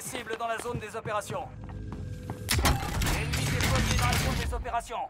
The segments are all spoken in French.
des cibles dans la zone des opérations. Ennemi déployé dans la zone des opérations.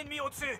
Drone ennemi au-dessus.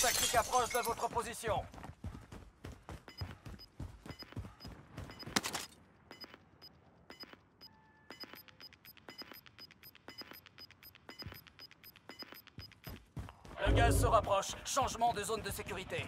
Tactique approche de votre position. Le gaz se rapproche. Changement de zone de sécurité.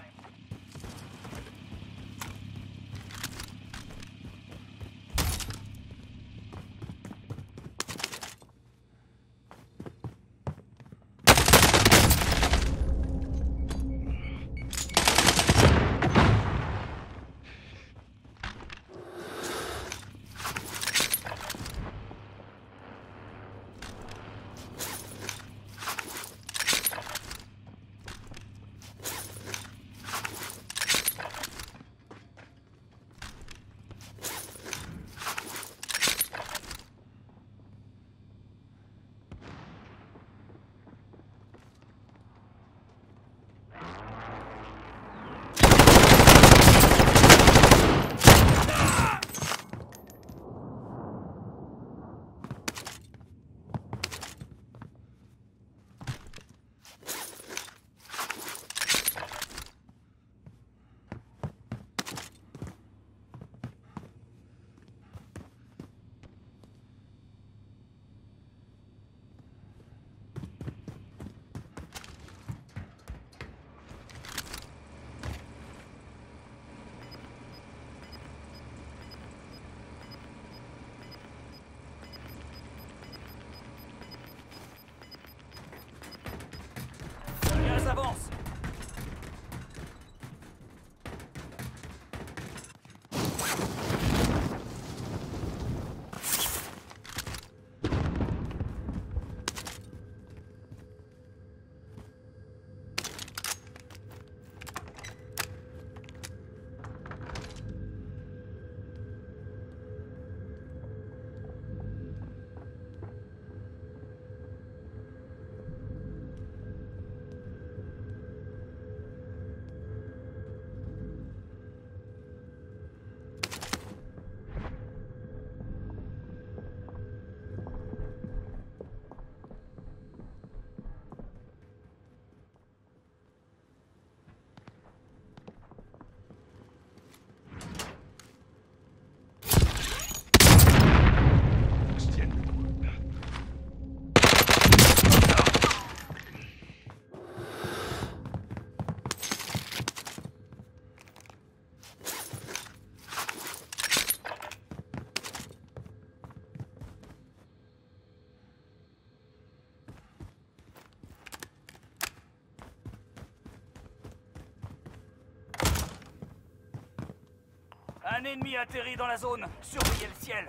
Un ennemi atterrit dans la zone. Surveillez le ciel.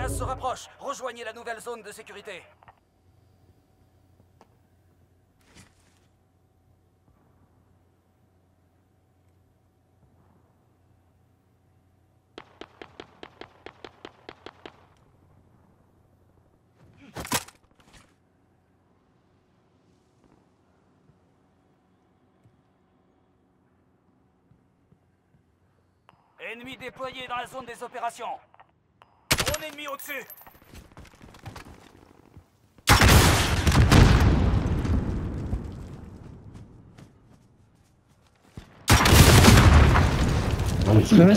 Gaz se rapproche. Rejoignez la nouvelle zone de sécurité. Ennemi déployé dans la zone des opérations. Drone ennemi au-dessus. Le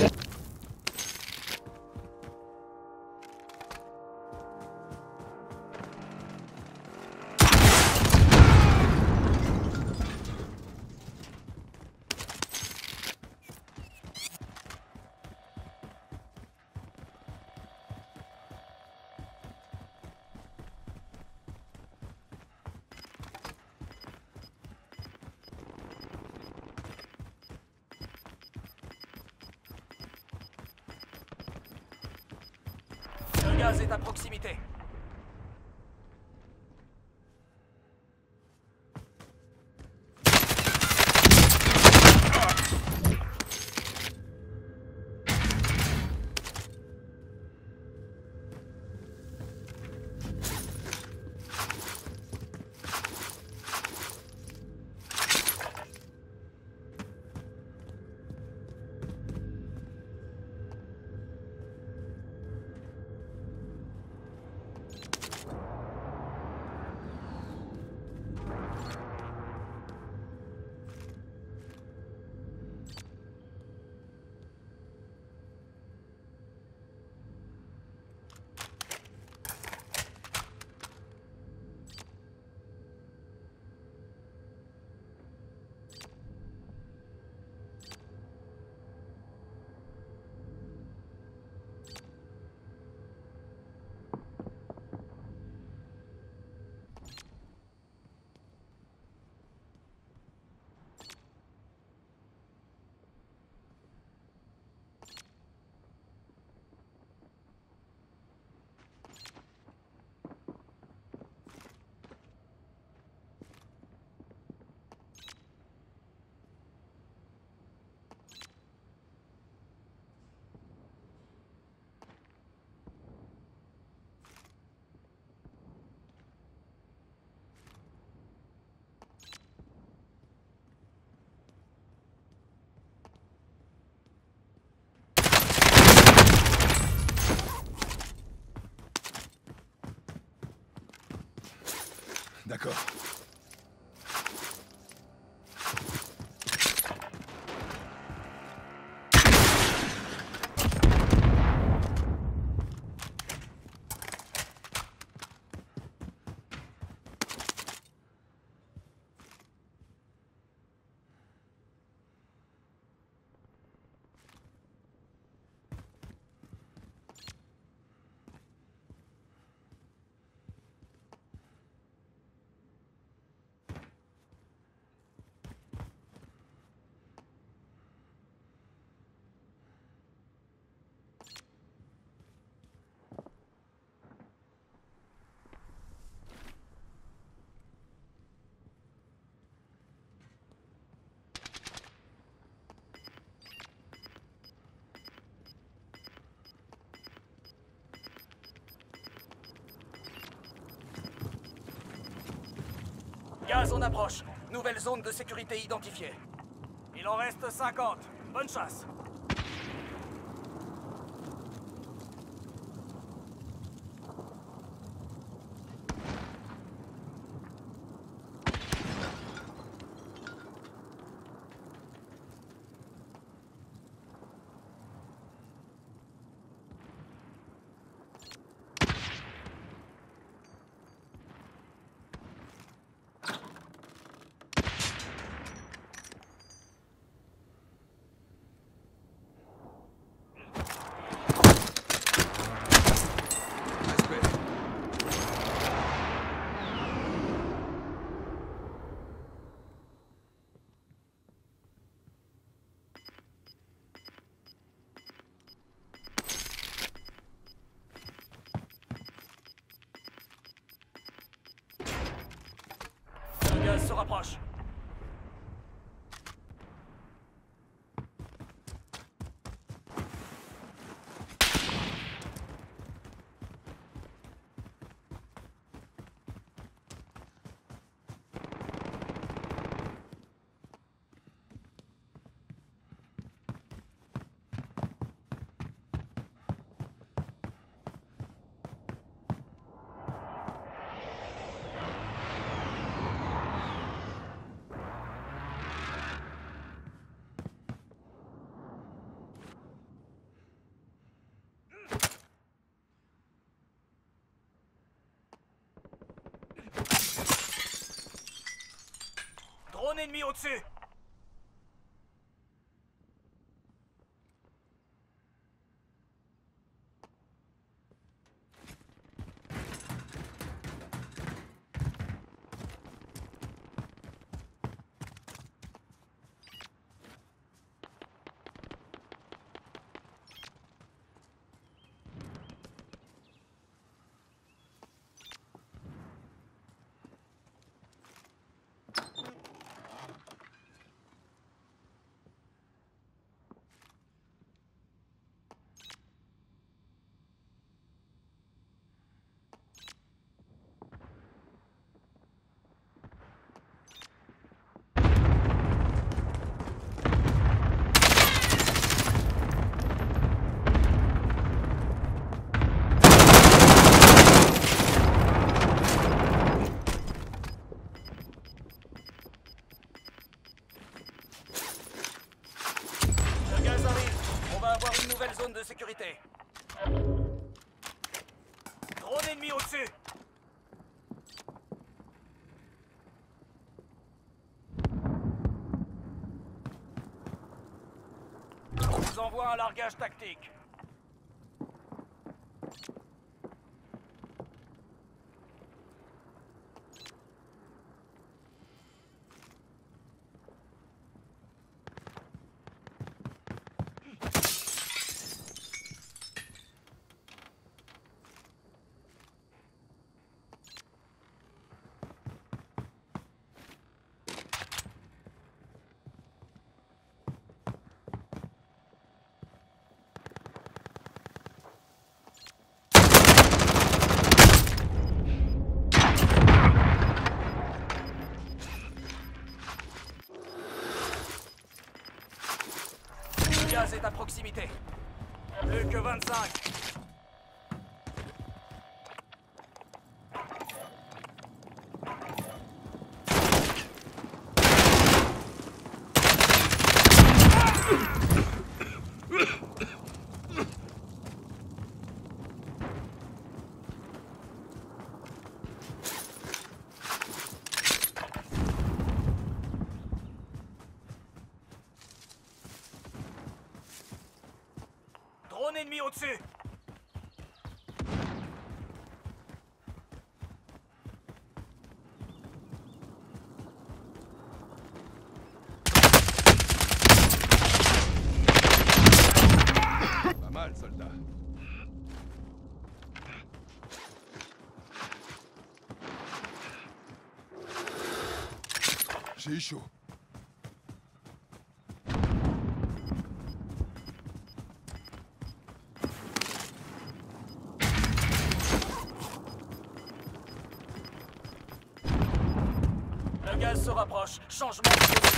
gaz est à proximité. D'accord. Gaz en approche. Nouvelle zone de sécurité identifiée. Il en reste 50. Bonne chasse. Se rapproche. Ennemi au-dessus Le gaz arrive. On va avoir une nouvelle zone de sécurité. Drone ennemi au-dessus. On vous envoie un largage tactique. Le gaz est à proximité. Plus que 25. Au-dessus. Pas mal, soldat. J'ai chaud. Changement de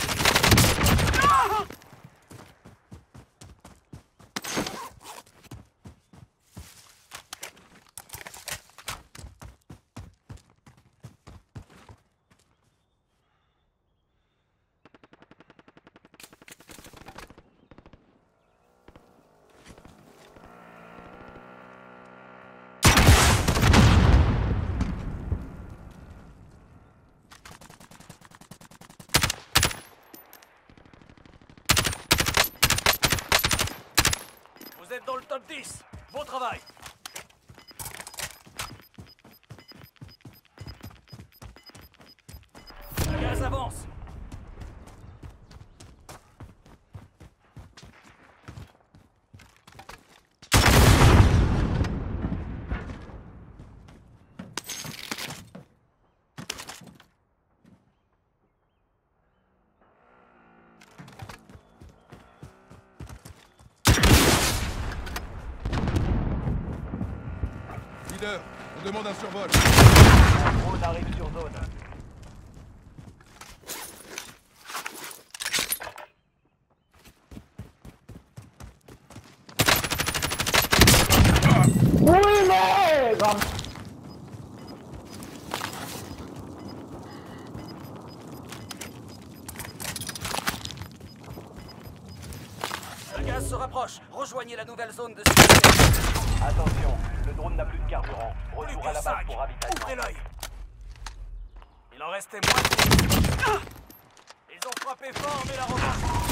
top 10. Bon travail. Leader, on demande un survol. Un drone arrive sur zone. Le gaz se rapproche. Rejoignez la nouvelle zone de sécurité. Attention, le drone n'a plus de carburant. Retour à la base pour ravitaillement. Ouvrez l'œil. Il en restait moins. Ils ont frappé fort, mais la revanche.